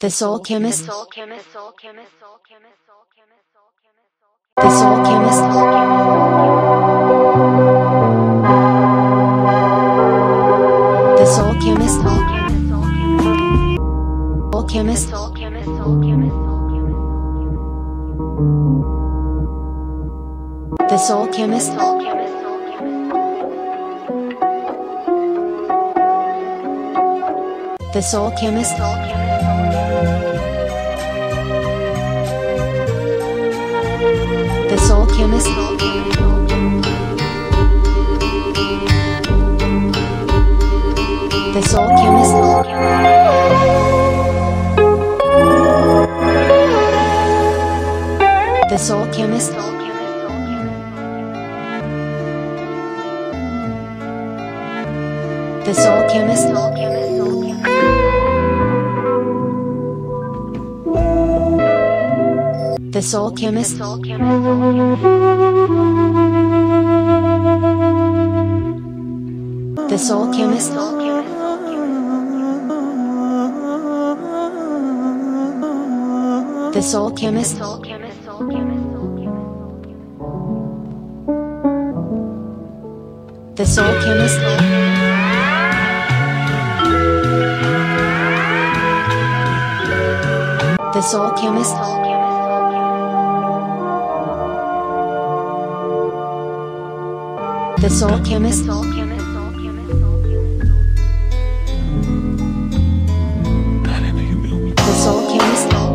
The Soul Chemist. The Soul Chemist. Soul Soul Chemist. Soul Chemist. Soul Chemist. The Soul Chemist. The Soul Chemist. Soul Chemist. Soul Chemist. Soul Chemist. The Soul Chemist. Soul Chemist. Soul Chemist. The Soul Chemist. Soul Chemist. The Soul Chemist. The Soul Chemist. The Soul Chemist. Chemist. Soul Chemist. The Soul Chemist. Chemist. Soul Chemist. The Soul Chemist. The Soul Chemist. The Soul Chemist. Chemist. Soul Chemist. The Soul Chemist. the soul chemist. The soul chemist.